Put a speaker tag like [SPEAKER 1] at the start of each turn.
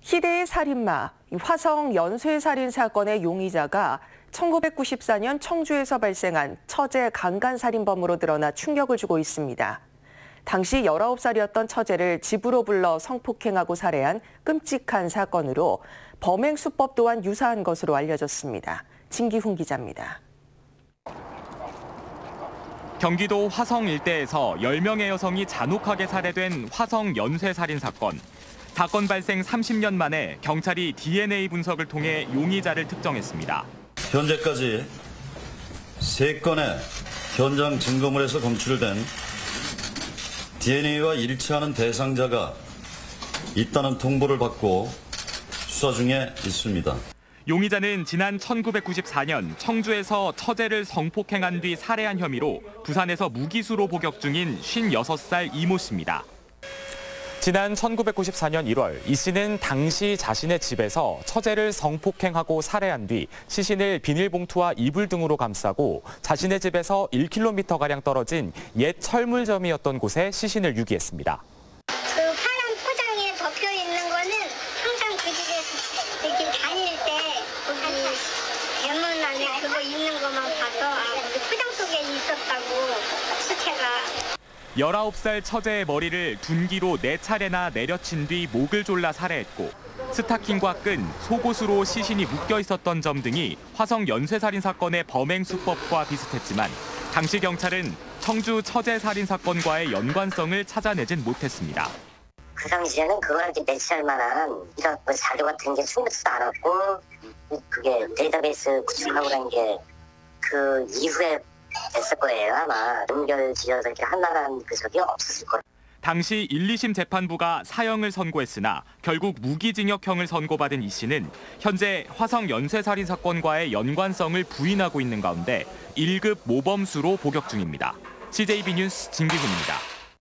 [SPEAKER 1] 희대의 살인마, 화성 연쇄살인 사건의 용의자가 1994년 청주에서 발생한 처제 강간살인범으로 드러나 충격을 주고 있습니다. 당시 19살이었던 처제를 집으로 불러 성폭행하고 살해한 끔찍한 사건으로 범행 수법 또한 유사한 것으로 알려졌습니다. 진기훈 기자입니다.
[SPEAKER 2] 경기도 화성 일대에서 10명의 여성이 잔혹하게 살해된 화성 연쇄살인 사건. 사건 발생 30년 만에 경찰이 DNA 분석을 통해 용의자를 특정했습니다.
[SPEAKER 3] 현재까지 세 건의 현장 증거물에서 검출된 DNA와 일치하는 대상자가 있다는 통보를 받고 수사 중에 있습니다.
[SPEAKER 2] 용의자는 지난 1994년 청주에서 처제를 성폭행한 뒤 살해한 혐의로 부산에서 무기수로 복역 중인 56살 이모 씨입니다. 지난 1994년 1월 이 씨는 당시 자신의 집에서 처제를 성폭행하고 살해한 뒤 시신을 비닐봉투와 이불 등으로 감싸고 자신의 집에서 1km가량 떨어진 옛 철물점이었던 곳에 시신을 유기했습니다.
[SPEAKER 4] 그 파란 포장에 덮여 있는 거는 항상 그 집에 이렇게 다닐 때 거기 대문 안에 그거 있는 것만 봐서 아, 그 포장 속에 있었다고 수채가
[SPEAKER 2] 19살 처제의 머리를 둔기로 네 차례나 내려친 뒤 목을 졸라 살해했고 스타킹과 끈, 속옷으로 시신이 묶여 있었던 점 등이 화성 연쇄살인 사건의 범행 수법과 비슷했지만 당시 경찰은 청주 처제 살인 사건과의 연관성을 찾아내진 못했습니다.
[SPEAKER 5] 그 당시에는 그걸 매치할 만한 이런 뭐 자료 같은 게 충분치도 않았고 그게 데이터베이스 구축하고 난게그 이후에 됐을 거예요 아마 연결지어서 이렇게 할 만한 그 적이 없었을 거예요.
[SPEAKER 2] 당시 1, 2심 재판부가 사형을 선고했으나 결국 무기징역형을 선고받은 이 씨는 현재 화성 연쇄살인 사건과의 연관성을 부인하고 있는 가운데 1급 모범수로 복역 중입니다. CJB 뉴스 진기훈입니다.